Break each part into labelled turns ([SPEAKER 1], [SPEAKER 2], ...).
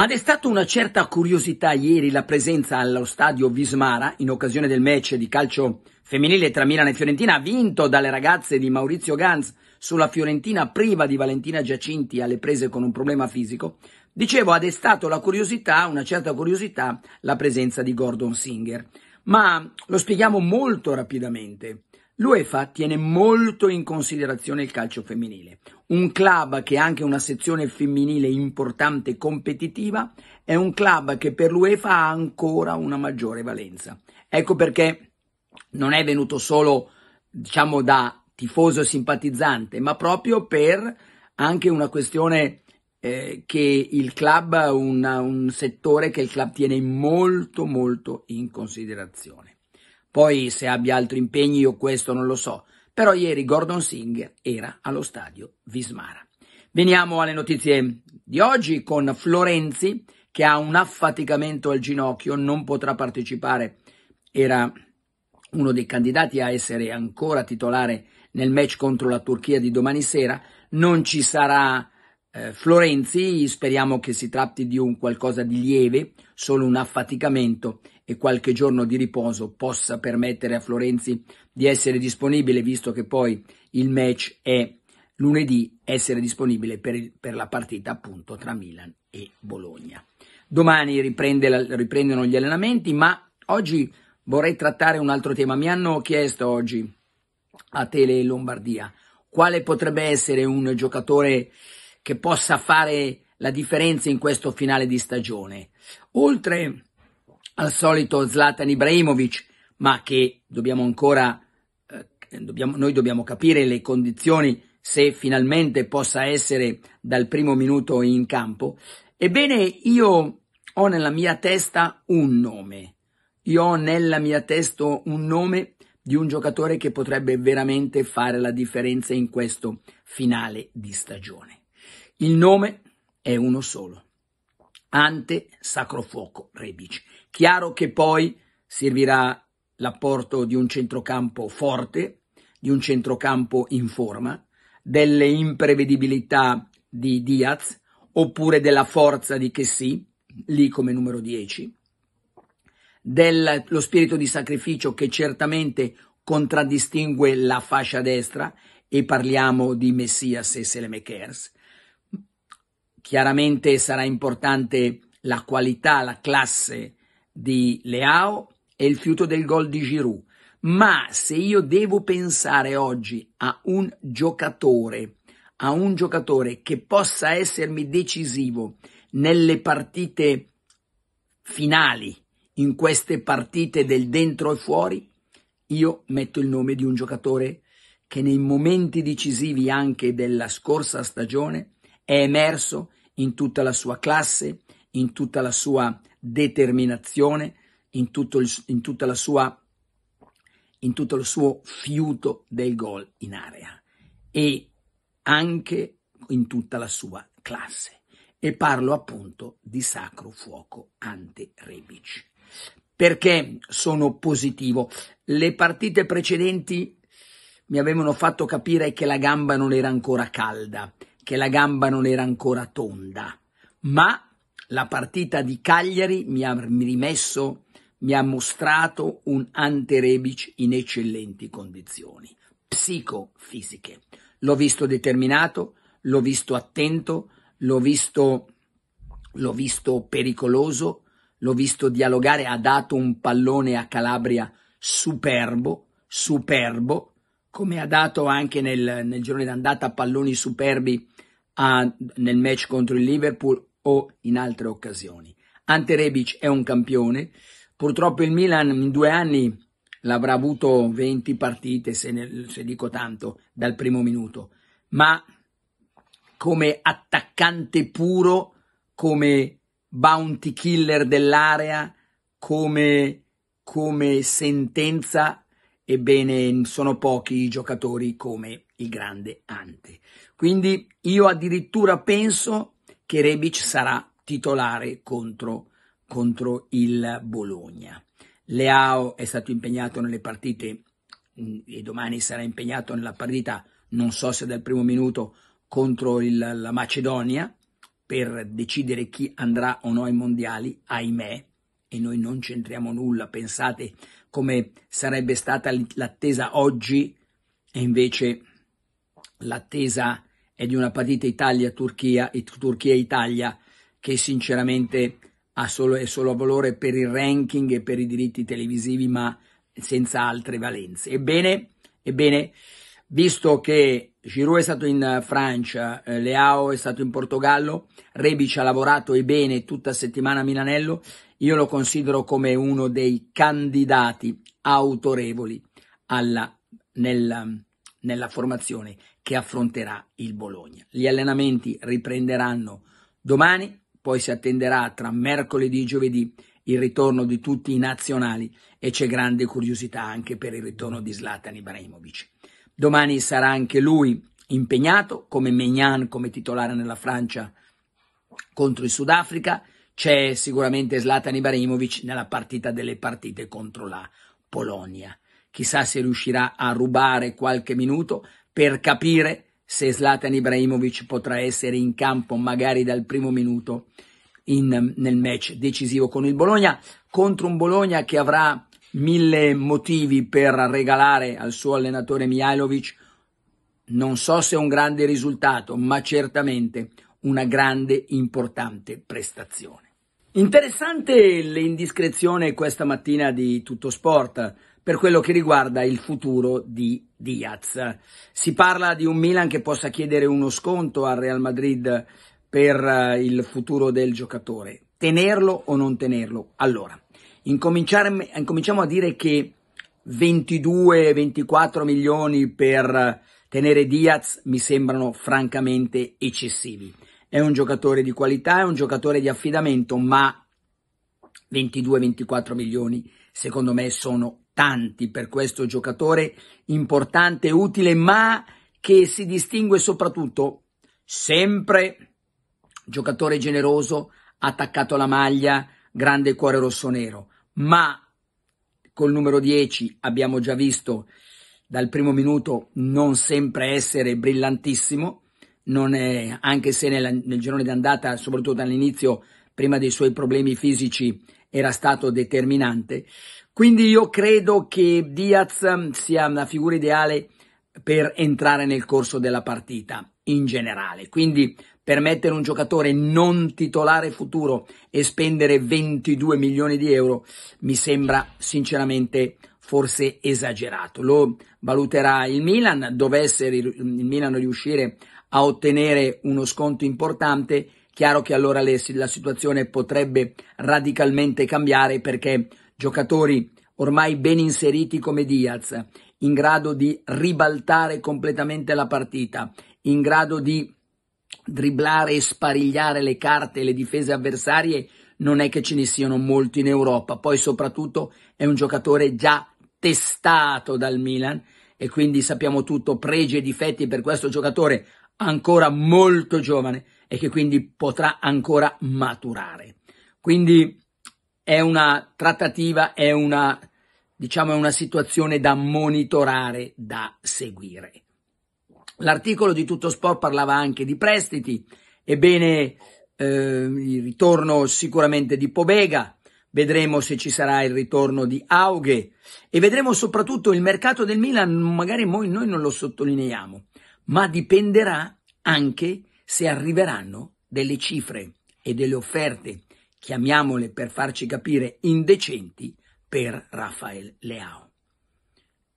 [SPEAKER 1] Ha destato una certa curiosità ieri la presenza allo stadio Vismara in occasione del match di calcio femminile tra Milan e Fiorentina, vinto dalle ragazze di Maurizio Ganz sulla Fiorentina priva di Valentina Giacinti alle prese con un problema fisico. Dicevo, ha destato la curiosità, una certa curiosità, la presenza di Gordon Singer. Ma lo spieghiamo molto rapidamente. L'UEFA tiene molto in considerazione il calcio femminile. Un club che ha anche una sezione femminile importante e competitiva è un club che per l'UEFA ha ancora una maggiore valenza. Ecco perché non è venuto solo, diciamo, da tifoso simpatizzante, ma proprio per anche una questione eh, che il club, una, un settore che il club tiene molto molto in considerazione. Poi se abbia altri impegni io questo non lo so, però ieri Gordon Singer era allo stadio Vismara. Veniamo alle notizie di oggi con Florenzi che ha un affaticamento al ginocchio, non potrà partecipare, era uno dei candidati a essere ancora titolare nel match contro la Turchia di domani sera, non ci sarà eh, Florenzi, speriamo che si tratti di un qualcosa di lieve, solo un affaticamento e qualche giorno di riposo possa permettere a Florenzi di essere disponibile, visto che poi il match è lunedì, essere disponibile per, il, per la partita appunto tra Milan e Bologna. Domani riprende la, riprendono gli allenamenti, ma oggi vorrei trattare un altro tema. Mi hanno chiesto oggi a Tele Lombardia quale potrebbe essere un giocatore che possa fare la differenza in questo finale di stagione. Oltre al solito Zlatan Ibrahimovic, ma che dobbiamo ancora, eh, dobbiamo, noi dobbiamo capire le condizioni se finalmente possa essere dal primo minuto in campo. Ebbene, io ho nella mia testa un nome. Io ho nella mia testa un nome di un giocatore che potrebbe veramente fare la differenza in questo finale di stagione. Il nome è uno solo. Ante Sacrofuoco Rebic. Chiaro che poi servirà l'apporto di un centrocampo forte, di un centrocampo in forma, delle imprevedibilità di Diaz, oppure della forza di Chessy, lì come numero 10, dello spirito di sacrificio che certamente contraddistingue la fascia destra, e parliamo di Messias e Selemekers, Chiaramente sarà importante la qualità, la classe di Leao e il fiuto del gol di Giroud. Ma se io devo pensare oggi a un giocatore, a un giocatore che possa essermi decisivo nelle partite finali, in queste partite del dentro e fuori, io metto il nome di un giocatore che nei momenti decisivi anche della scorsa stagione è emerso in tutta la sua classe, in tutta la sua determinazione, in tutto, il, in sua in tutto il suo fiuto del gol in area e anche in tutta la sua classe. E parlo appunto di Sacro Fuoco Ante Rebic. Perché sono positivo? Le partite precedenti mi avevano fatto capire che la gamba non era ancora calda che la gamba non era ancora tonda, ma la partita di Cagliari mi ha rimesso, mi ha mostrato un Ante Rebic in eccellenti condizioni psicofisiche. L'ho visto determinato, l'ho visto attento, l'ho visto, l'ho visto pericoloso, l'ho visto dialogare, ha dato un pallone a Calabria superbo, superbo, come ha dato anche nel, nel girone d'andata palloni superbi a, nel match contro il Liverpool o in altre occasioni. Ante Rebic è un campione, purtroppo il Milan in due anni l'avrà avuto 20 partite, se, ne, se dico tanto, dal primo minuto, ma come attaccante puro, come bounty killer dell'area, come, come sentenza ebbene sono pochi i giocatori come il grande Ante. Quindi io addirittura penso che Rebic sarà titolare contro, contro il Bologna. Leao è stato impegnato nelle partite mm, e domani sarà impegnato nella partita, non so se dal primo minuto, contro il, la Macedonia, per decidere chi andrà o no ai mondiali, ahimè, e noi non c'entriamo nulla, pensate come sarebbe stata l'attesa oggi e invece l'attesa è di una partita Italia-Turchia, Turchia-Italia che sinceramente ha solo, è solo valore per il ranking e per i diritti televisivi ma senza altre valenze. Ebbene, ebbene visto che Giroud è stato in Francia, eh, Leao è stato in Portogallo, Rebic ha lavorato e bene tutta settimana a Milanello, io lo considero come uno dei candidati autorevoli alla, nella, nella formazione che affronterà il Bologna. Gli allenamenti riprenderanno domani, poi si attenderà tra mercoledì e giovedì il ritorno di tutti i nazionali e c'è grande curiosità anche per il ritorno di Zlatan Ibrahimovic. Domani sarà anche lui impegnato come Megnan, come titolare nella Francia contro il Sudafrica. C'è sicuramente Zlatan Ibrahimovic nella partita delle partite contro la Polonia. Chissà se riuscirà a rubare qualche minuto per capire se Zlatan Ibrahimovic potrà essere in campo magari dal primo minuto in, nel match decisivo con il Bologna, contro un Bologna che avrà mille motivi per regalare al suo allenatore Mihailovic, non so se un grande risultato, ma certamente una grande, importante prestazione. Interessante l'indiscrezione questa mattina di Tutto Sport per quello che riguarda il futuro di Diaz. Si parla di un Milan che possa chiedere uno sconto al Real Madrid per il futuro del giocatore. Tenerlo o non tenerlo? Allora, incominciamo a dire che 22-24 milioni per tenere Diaz mi sembrano francamente eccessivi. È un giocatore di qualità, è un giocatore di affidamento, ma 22-24 milioni secondo me sono tanti per questo giocatore importante utile, ma che si distingue soprattutto sempre giocatore generoso, attaccato alla maglia, grande cuore rosso-nero, ma col numero 10 abbiamo già visto dal primo minuto non sempre essere brillantissimo, è, anche se nel, nel girone d'andata, soprattutto all'inizio, prima dei suoi problemi fisici, era stato determinante. Quindi io credo che Diaz sia una figura ideale per entrare nel corso della partita in generale. Quindi per mettere un giocatore non titolare futuro e spendere 22 milioni di euro mi sembra sinceramente forse esagerato. Lo valuterà il Milan, dovesse il Milan riuscire a ottenere uno sconto importante, chiaro che allora le, la situazione potrebbe radicalmente cambiare perché giocatori ormai ben inseriti come Diaz, in grado di ribaltare completamente la partita, in grado di dribblare e sparigliare le carte e le difese avversarie, non è che ce ne siano molti in Europa. Poi soprattutto è un giocatore già testato dal Milan e quindi sappiamo tutto pregi e difetti per questo giocatore ancora molto giovane e che quindi potrà ancora maturare. Quindi è una trattativa, è una, diciamo, è una situazione da monitorare, da seguire. L'articolo di Tutto Sport parlava anche di prestiti, ebbene eh, il ritorno sicuramente di Pobega, vedremo se ci sarà il ritorno di Aughe e vedremo soprattutto il mercato del Milan, magari noi, noi non lo sottolineiamo, ma dipenderà anche se arriveranno delle cifre e delle offerte, chiamiamole per farci capire indecenti, per Rafael Leao.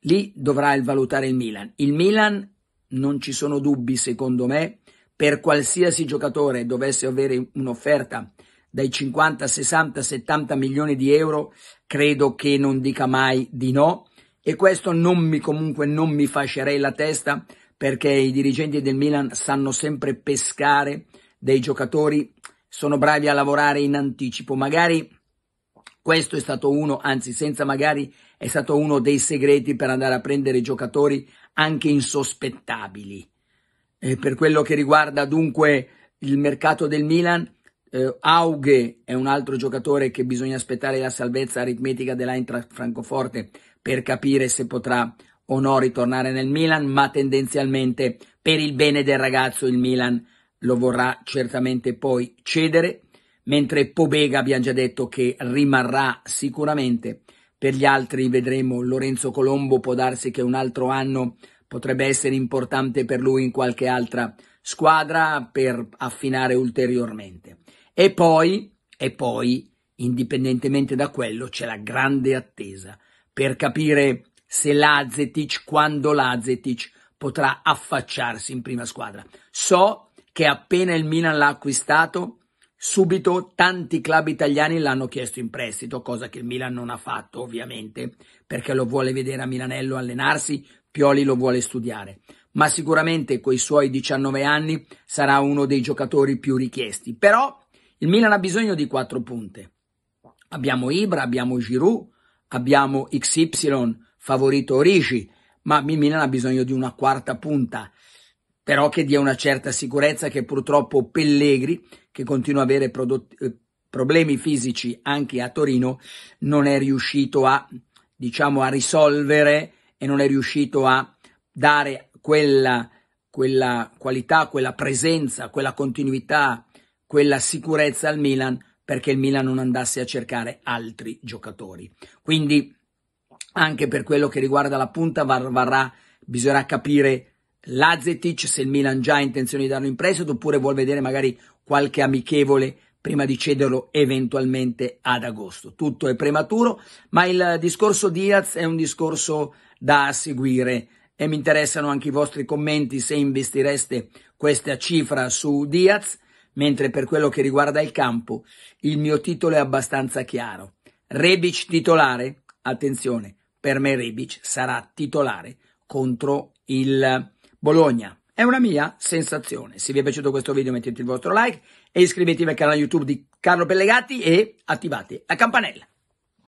[SPEAKER 1] Lì dovrà il valutare il Milan. Il Milan non ci sono dubbi, secondo me, per qualsiasi giocatore dovesse avere un'offerta dai 50, 60, 70 milioni di euro, credo che non dica mai di no. E questo non mi comunque non mi fascerei la testa perché i dirigenti del Milan sanno sempre pescare dei giocatori, sono bravi a lavorare in anticipo, magari questo è stato uno, anzi senza magari è stato uno dei segreti per andare a prendere giocatori anche insospettabili. Eh, per quello che riguarda dunque il mercato del Milan, eh, Auge è un altro giocatore che bisogna aspettare la salvezza aritmetica dell'Eintracht Francoforte per capire se potrà o no ritornare nel Milan, ma tendenzialmente per il bene del ragazzo il Milan lo vorrà certamente poi cedere, mentre Pobega abbiamo già detto che rimarrà sicuramente. Per gli altri vedremo Lorenzo Colombo, può darsi che un altro anno potrebbe essere importante per lui in qualche altra squadra per affinare ulteriormente. E poi, e poi, indipendentemente da quello, c'è la grande attesa per capire se Lazetic, quando Lazetic potrà affacciarsi in prima squadra. So che appena il Milan l'ha acquistato, subito tanti club italiani l'hanno chiesto in prestito, cosa che il Milan non ha fatto ovviamente, perché lo vuole vedere a Milanello allenarsi, Pioli lo vuole studiare. Ma sicuramente coi suoi 19 anni sarà uno dei giocatori più richiesti. Però il Milan ha bisogno di quattro punte. Abbiamo Ibra, abbiamo Giroud, abbiamo XY, favorito Origi, ma il Milan ha bisogno di una quarta punta però che dia una certa sicurezza che purtroppo Pellegri, che continua ad avere prodotti, eh, problemi fisici anche a Torino, non è riuscito a, diciamo, a risolvere e non è riuscito a dare quella, quella qualità, quella presenza, quella continuità, quella sicurezza al Milan perché il Milan non andasse a cercare altri giocatori. Quindi anche per quello che riguarda la punta varrà, bisognerà capire Lazetic se il Milan già ha intenzione di darlo in prestito oppure vuol vedere magari qualche amichevole prima di cederlo eventualmente ad agosto. Tutto è prematuro, ma il discorso Diaz è un discorso da seguire e mi interessano anche i vostri commenti se investireste questa cifra su Diaz, mentre per quello che riguarda il campo il mio titolo è abbastanza chiaro. Rebic titolare? Attenzione, per me Rebic sarà titolare contro il Bologna. È una mia sensazione. Se vi è piaciuto questo video mettete il vostro like e iscrivetevi al canale YouTube di Carlo Pellegatti e attivate la campanella.